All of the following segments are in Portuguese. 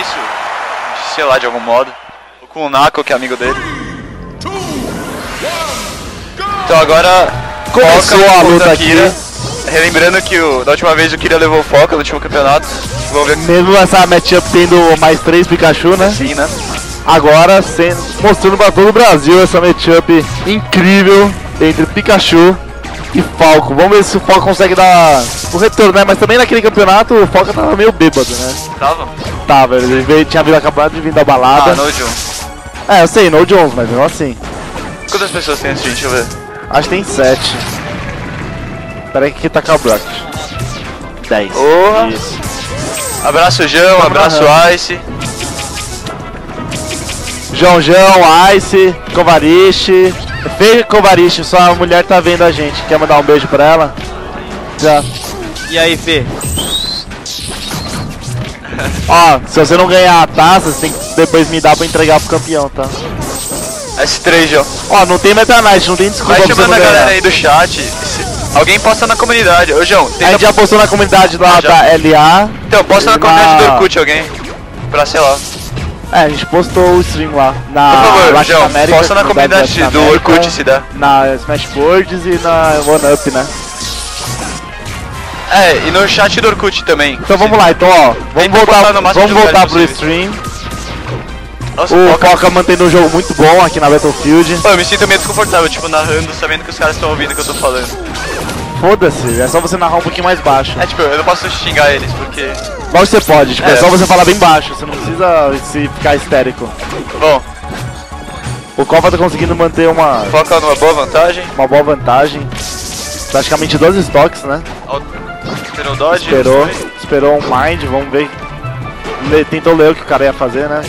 isso, sei lá, de algum modo. Ou com o Nako, que é amigo dele. Então agora Começou Foca a luta aqui. Relembrando que o, da última vez o Kira levou foca no último campeonato. Vamos ver Mesmo essa matchup tendo mais três Pikachu, né? sim, né? Agora sendo, mostrando pra todo o Brasil essa matchup incrível entre Pikachu e Falco. Vamos ver se o Falco consegue dar o retorno, né? Mas também naquele campeonato o Falco tava meio bêbado, né? Tava? Tava, ele veio, tinha vindo acabado de vir da balada. Ah, no Jun. É, eu sei, no Jones, mas mesmo assim. Quantas pessoas tem assim? Deixa eu ver. Acho que tem sete. Pera aí que aqui tá com a Brock. Dez. Porra. Isso. Abraço João, abraço Ice. João João, Ice, Covariche. Feio Covariche, sua mulher tá vendo a gente. Quer mandar um beijo pra ela? Já. E aí, Fê? Ó, se você não ganhar a taça, você tem que depois me dar pra entregar pro campeão, tá? S3, João. Ó, não tem Meta Knight, não tem desculpa Vai chamando a galera ganhar. aí do chat. Alguém posta na comunidade. Ô, João, A tenta... gente já postou na comunidade lá Ah, já? da LA. Então, posta na Na- comunidade do Orkut alguém. Pra, sei lá. É, a gente postou o stream lá. Na Por favor, Latin João, America, posta na comunidade do Orkut se dá. Na Smashboards e na One Up, né? É, e no chat do Orkut também. Então vamos lá, então ó, vamos voltar, vamos voltar pro stream. Nossa, O foca. Foca mantendo um jogo muito bom aqui na Battlefield. Pô, eu me sinto meio desconfortável, tipo, narrando, sabendo que os caras estão ouvindo o que eu tô falando. Foda-se, é só você narrar um pouquinho mais baixo. É, tipo, eu não posso xingar eles, porque... Que você pode, tipo, é. É. só você falar bem baixo, você não precisa se ficar histérico. Bom, O Copa tá conseguindo manter uma, foca numa boa vantagem. uma boa vantagem. Praticamente 12 estoques, né? Esperou o Dodge. Esperou, esperou um mind, vamos ver. Le- tentou ler o que o cara ia fazer, né?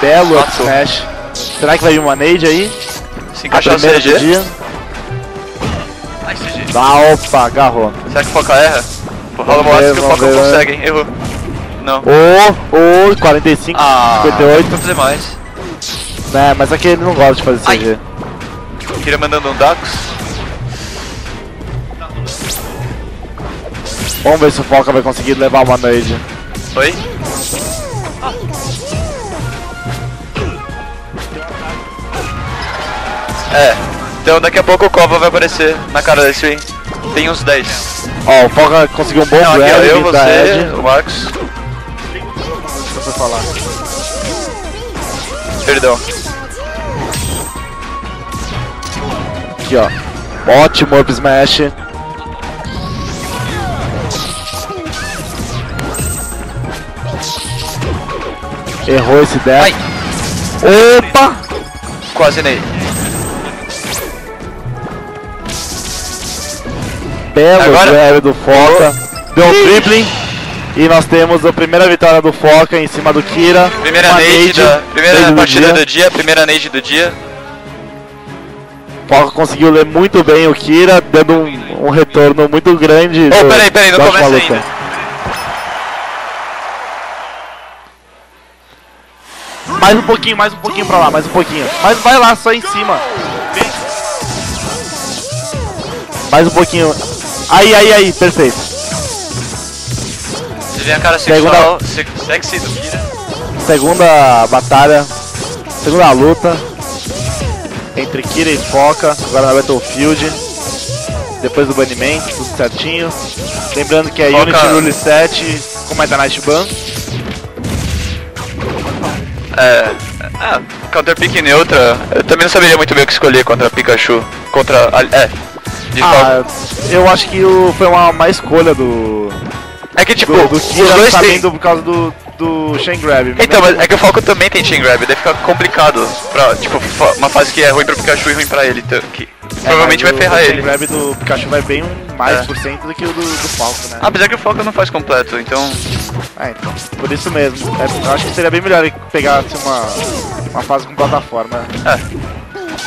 Belo smash. Será que vai vir uma nade aí? Se encaixar o CG. dia. Ai, CG. Ah, opa, agarrou. Será que foca erra? Pô, rola uma hora que o foca ver, né? consegue, hein? Errou. Não. Ô, ô, 45, Ah, 58. Vou fazer mais. Né, mas aqui ele não gosta de fazer Ai. CG. Queria mandando um Dax. Vamos ver se o Foca vai conseguir levar uma nade. Oi? É, então daqui a pouco o Cova vai aparecer na cara desse stream. Tem uns 10. Ó, o Foca conseguiu um bom Não, grab eu, da você, Ed. o Marcos. Deixa eu falar. Perdão. Aqui, ó. Ótimo up smash. Errou esse. Ai. Opa! Quase nele. Belo grab do Foca. Deu um tripling. E nós temos a primeira vitória do Foca em cima do Kira. Primeira nade da. Primeira nade do partida dia. do dia, primeira nade do dia. Foca conseguiu ler muito bem o Kira, dando um, um retorno muito grande. Oh, do- peraí, peraí, não começa ainda. Mais um pouquinho, mais um pouquinho pra lá, mais um pouquinho. Mas vai lá, só em cima. Mais um pouquinho. Aí, aí, aí, perfeito. Você vê a cara Segunda- sexual, se- sexy do Kira. Segunda batalha, segunda luta entre Kira e Foca, agora na Battlefield. Depois do banimento, tudo certinho. Lembrando que é Foca- Unity Rule 7 com Meta Knight Ban. É. Ah, Counter Pick neutra. Eu também não saberia muito bem o que escolher contra Pikachu. Contra. É. Ah, eu acho que o, foi uma má escolha do, É que tipo, do, do os Kira dois sabendo por causa do, do Chain Grab. Então, mas é que o Falco também tem Chain Grab, daí fica complicado. Pra, tipo, uma fase que é ruim pro Pikachu e ruim pra ele. então, que provavelmente vai É, ferrar o, ele. O grab do Pikachu vai bem mais É. por cento do que o do, do Falco, né? Apesar que o Falco não faz completo, então. Ah, então. Por isso mesmo. É, eu acho que seria bem melhor ele pegasse uma, uma fase com plataforma. É.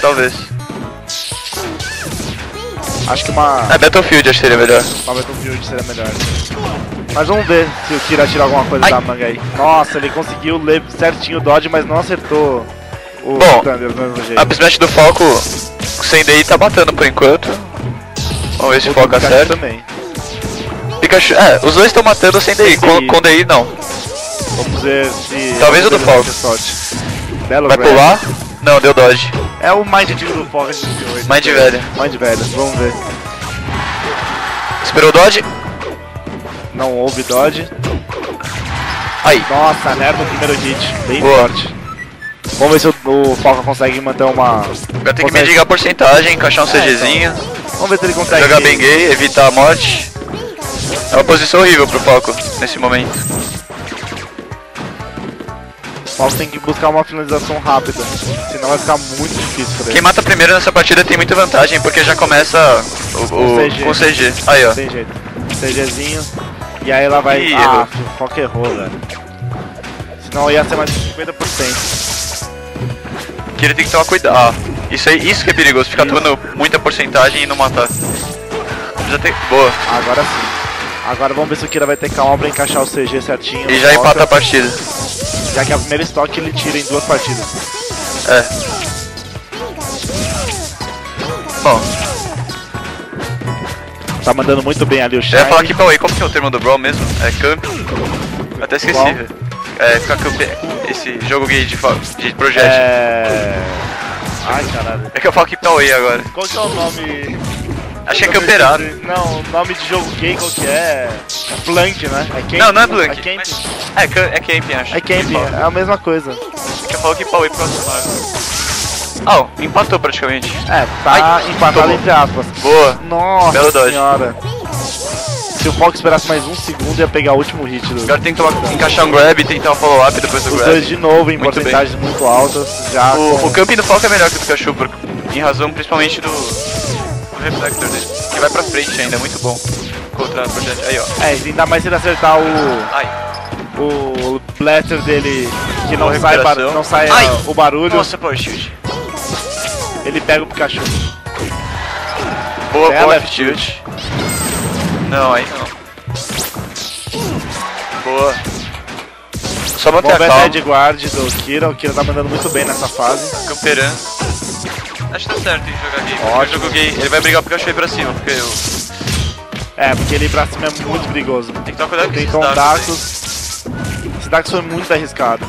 Talvez. Acho que uma, É, Battlefield acho que seria melhor. uma Battlefield seria melhor. Mas vamos ver se o Kira tira alguma coisa Ai. da manga aí. Nossa, ele conseguiu ler certinho o dodge, mas não acertou o Bom, Thunder do mesmo jeito. A Smash do Falco sem DI tá batendo por enquanto. Vamos ver se O o Falco Pikachu acerta. também. Pikachu. É, os dois estão matando sem DI. Com, com DI não. Vamos ver se. Talvez o do Falco. Vai pular? Não, deu dodge. É o mais antigo do Falco de 2008. Mind velho. Mind velho, vamos ver. Esperou o dodge? Não houve dodge. Aí. Nossa, Nerd no primeiro hit. Bem Boa. forte. Vamos ver se o, o Falco consegue manter uma. Agora tem que medir a porcentagem, encaixar um É, CGzinho, Vamos ver se ele consegue. jogar bem gay, evitar a morte. É uma posição horrível pro Falco nesse momento. O tem que buscar uma finalização rápida. Senão vai ficar muito difícil pra ele. Quem mata primeiro nessa partida tem muita vantagem, porque já começa o, o- Com CG. com CG. Aí, ó. Tem jeito. CGzinho. E aí ela vai. Ih, ah, o Falco errou, velho. Senão ia ser mais de 50%. Que ele tem que tomar cuidado. Ah, isso aí, isso que é perigoso, ficar tomando muita porcentagem e não matar. Precisa ter. Boa. Agora sim. Agora vamos ver se o Kira vai ter calma pra encaixar o CG certinho. E já Falco, empata a partida. Já que é a primeira estoque ele tira em duas partidas. É. Bom, Tá mandando muito bem ali o eu Shine. ia falar aqui pra Way, como que é o termo do Brawl mesmo? É camp? Eu Até esqueci, velho. É, ficar camp... Esse jogo gay de, de projétil. É... É. Ai caralho. que eu falo aqui pra Way agora. Qual que é o nome? Acho que é camperado. Não, o nome de jogo gay qual que é? É Blank, né? É camp, Não, não é É Blank. camp. mas- É, é camping, acho. É camping, é a mesma coisa. Que eu falo aqui pra Way por causa do Mago. Ah, oh, empatou praticamente. É, tá Ai, empatado tomou. entre aspas. Boa. Nossa Belo dodge. senhora. Se o Fox esperasse mais um segundo, ia pegar o último hit do. Agora tem que tomar- encaixar um grab e tentar um follow-up depois do Os grab. dois de novo em Muito porcentagens muito altas. Já O, com- o camping do Falco é melhor que o do Pikachu, por, em razão principalmente do reflector dele. Que vai pra frente ainda, é muito bom. Contra. Aí, ó. É, ainda mais se ele acertar o. Ai. o blaster dele que não sai, bar- não sai Ai. ah, o barulho, Nossa, Power Shield. ele pega o Pikachu. Boa, É boa left Shield. Não, aí não. Boa. Só manter Vamos a a calma. Red Guard do Kira, o Kira tá mandando muito bem nessa fase. Camperando. Acho que tá certo em jogar gay. Ótimo. Jogo gay. Ele vai brigar o Pikachu aí pra cima, porque eu... É, porque ele pra cima é muito perigoso. tem que tomar cuidado com Tem esses Darkus. Esse Darkus foi muito arriscado.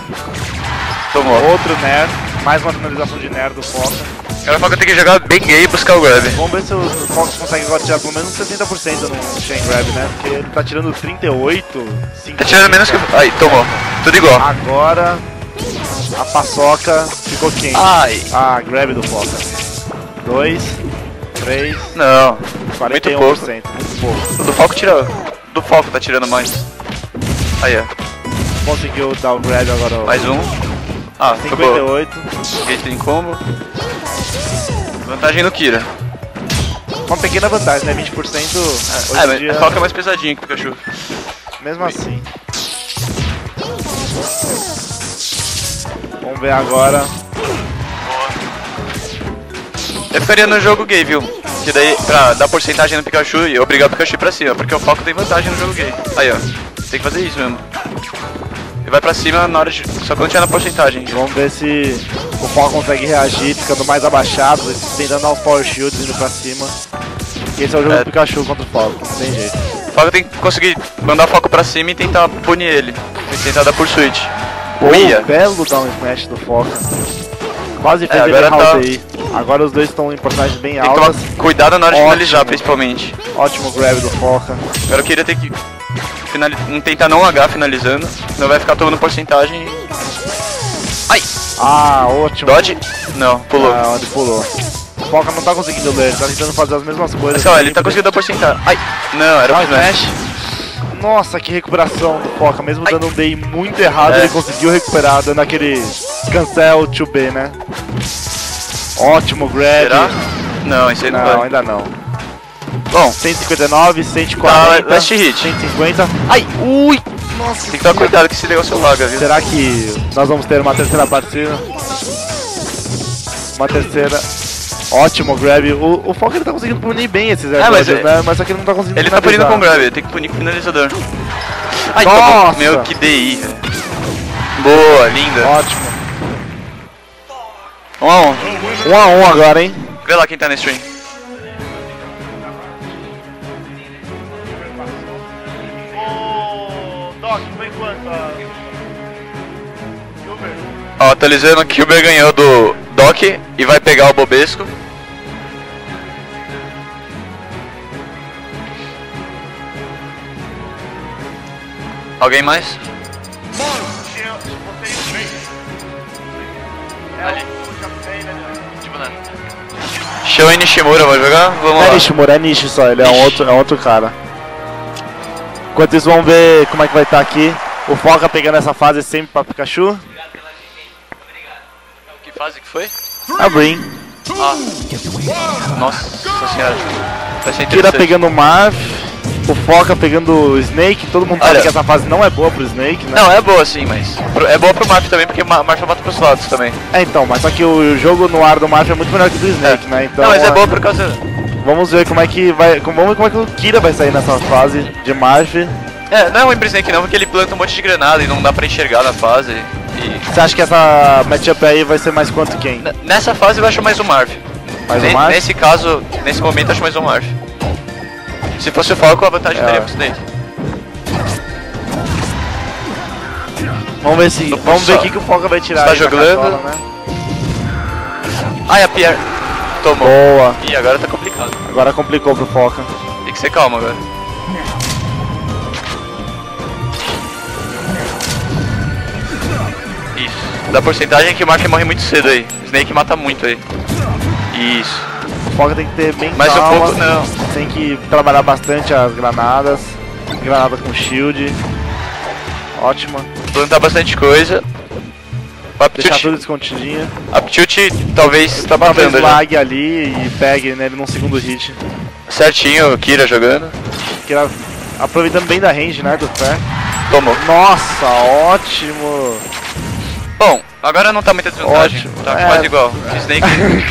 Tomou. Outro Nerd, mais uma finalização de Nerd do Foca. Agora fala que eu tenho que jogar bem gay e buscar o grab. Vamos ver se o Fox consegue tirar pelo menos 60% no Chain Grab, né? Porque ele tá tirando 38, 50. Tá tirando menos que... Aí, tomou. Tudo igual. Agora a paçoca ficou quente. Ai. Ah, grab do Foca. 2, 3, Não. 41%. Muito pouco. Muito pouco. Do Falco tira... Do Falco tá tirando mais. Aí, ó. Conseguiu dar o grab agora. Mais um. Ah, foi boa. 58. Gate em combo. Vantagem no Kira. Uma pequena vantagem, né? 20% hoje É, mas dia, o Falco é mais pesadinho que o Pikachu. mesmo assim. Ver agora. Eu ficaria no jogo gay, viu? Que daí, pra dar porcentagem no Pikachu e obrigar o Pikachu pra cima, porque o Falco tem vantagem no jogo gay. Aí, ó. Tem que fazer isso mesmo. Ele vai pra cima na hora de. Só quando tiver na porcentagem. Vamos ver se o Fox consegue reagir, ficando mais abaixado, tentando dar uns Power Shields indo pra cima. E esse é o jogo É. do Pikachu contra o Fox, não tem jeito. O Falco tem que conseguir mandar o Falco pra cima e tentar punir ele. Tem que tentar dar por switch. Pô, belo down smash do Foca. Quase fez É, ele tá- TI. Agora os dois estão em porcentagens bem Tem tomar altas. cuidado na hora de Ótimo. finalizar, principalmente. Ótimo grab do Foca. Agora eu queria ter que finali- não tentar não H finalizando, senão vai ficar tomando porcentagem. Ai! Ah, ótimo. Dodge? Não, pulou. Ah, onde pulou. O Foca não tá conseguindo ler, ele tá tentando fazer as mesmas coisas. Mas, ó, ele tá conseguindo dar porcentagem. Ai! Não, era o Down Smash. Nossa, que recuperação do Foca. Mesmo dando um day muito errado, É. ele conseguiu recuperar, dando aquele cancel to B, né? Ótimo grab. Será? Não, esse aí não, Não, vai. ainda não. Bom, 159, 140. Tá, last hit. 150. Ai, ui! Nossa, tem que tomar cuidado que esse negócio laga, viu? Será que nós vamos ter uma terceira partida? Uma terceira. Ótimo grab. O, o ele tá conseguindo punir bem esses Ah, mas é- né? Mas só que ele não tá conseguindo Ele tá punindo com grab, tem que punir com finalizador. Ai, Nossa! tomou. Meu, que DI, velho. Boa, linda. Ótimo. Um a um. 1 um a 1 um agora, hein? Vê lá quem tá na stream. Ô, Doc, foi quanto? Ó, atualizando que o Uber ganhou do Doc e vai pegar o Bobesco. Alguém mais? Show e Nishimura, vai jogar? Vamos é lá. Nishimura, é Nishi só, ele é um outro, é um outro cara. Enquanto isso, vamos ver como é que vai estar aqui. O Foca pegando essa fase sempre pra Pikachu. Que fase que foi? A Brin. Ah. Nossa senhora. Vai ser Kira pegando o Marth. O Foca pegando o Snake. Todo mundo sabe Olha. que essa fase não é boa pro Snake, né? Não, é boa sim, mas é boa pro Marf também, porque o Ma- Marf bota pros lados também. É, então, mas só que o jogo no ar do Marth é muito melhor que o do Snake, né? Então, não, mas é é, boa por causa. vamos ver como é que vai. Vamos ver como é que o Kira vai sair nessa fase de Marth. É, não é ruim pro Snake não, porque ele planta um monte de granada e não dá pra enxergar na fase. E Você acha que essa matchup aí vai ser mais quanto quem? n- nessa fase eu acho mais o Marv. Mais o Marth? Nesse caso, nesse momento eu acho mais o Marv. Se fosse o Falco, a vantagem É. daria pro Snake. Vamos ver se. Vamos ver o que, que o Foca vai tirar tá na jogando? cartola, né? Ai, a Pierre tomou. Boa. Ih, agora tá complicado. Agora complicou pro Foca. Tem que ser calmo agora. Isso. Da porcentagem que o Mark morre muito cedo aí. O Snake mata muito aí. Isso. Foca tem que ter bem Mas um calma. pouco não. Tem que trabalhar bastante as granadas. Granada com shield. Ótima. Plantar bastante coisa. O Deixar tudo Aptitude. Aptitude talvez tá matando já. lag ali e pegue nele num segundo hit. Certinho, Kira jogando. Era aproveitando bem da range, né, do pé. Tomou. Nossa, ótimo! Bom, agora não tá muita desvantagem. Ótimo. Tá É. quase igual. Snake.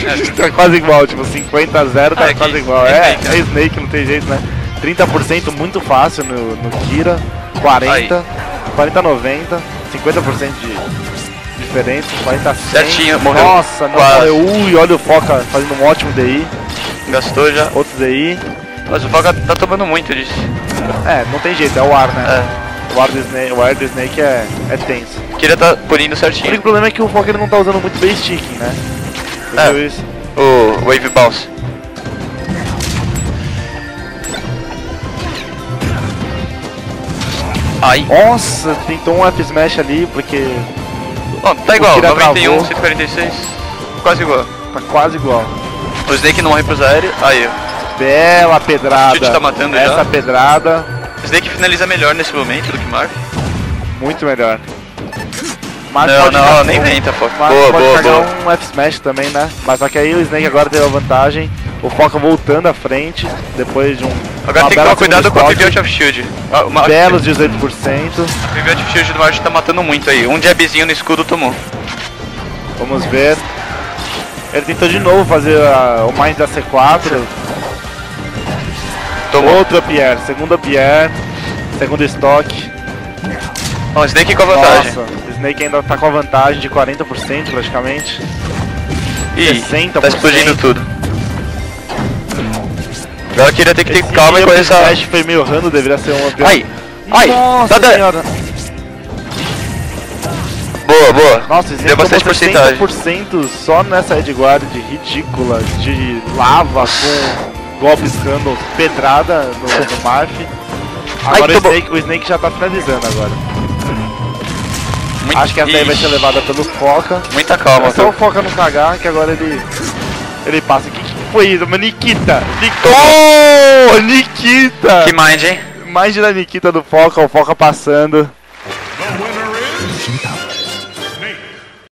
é. tá quase igual, tipo 50 a 0 tá Ah, quase igual. é É, Snake, né? é Snake, não tem jeito, né? 30% muito fácil no, no Kira, 40, 40 90, 50% de diferença, 40 100. Certinho, morreu. Nossa, não morreu. Ui, olha o Foca fazendo um ótimo DI, Gastou já. outro DI. Mas o Falco tá tomando muito disso. É, não tem jeito, é o ar, né? É. O do Snake, o Snake é, é tenso. O Kira tá punindo O certinho. único problema é que o ele não tá usando muito base sticking, né? Você É. isso? O Wave Bounce. Ai. Nossa, tentou um F-Smash ali, porque Bom, tá igual, Kira 91, travou. 146. Quase igual. tá quase igual. O Snake não morre pros aéreos. Aí. Bela pedrada. Chute tá matando Essa já. pedrada, O Snake finaliza melhor nesse momento do que o Mark. muito melhor. Mas Não, não, jogar- nem vem, tá foco. Mas Boa, pode boa, pegar boa. um F-Smash também, né? Mas só que aí o Snake agora teve a vantagem. O Foca voltando à frente, depois de um. Agora tem que tomar cuidado com o Pivot of Shield. Ah, uma- Belos 18%. O Pivot of Shield do March tá matando muito aí. Um jabzinho no escudo tomou. Vamos ver. Ele tentou de novo fazer a- o Mind da C4. Tomou. Outro Pierre, segundo Pierre, segundo estoque. O Snake com a vantagem. Nossa, o Snake ainda tá com a vantagem de 40% praticamente. Ih, 60%. tá explodindo tudo. Agora eu queria ter que ter Esse calma e correr essa... Smash foi meio rando, deveria ser um Up Ai! Ai! Nossa tá senhora! Boa, boa. Nossa, Snake Deu bastante porcentagem. 60% só nessa Edguard ridícula de lava com golpes random, pedrada no, no Marf. Ai, Agora o, tomou. Snake, o Snake já tá finalizando agora. Muito... Acho que essa daí vai ser levada pelo Foca. Muita calma, É só o? Foca não cagar que agora ele. Ele passa. O que, que foi isso? Uma Nikita! Nikita! Oh, Nikita! Que mind, hein? Mais de da Nikita do Foca, o Foca passando. The winner is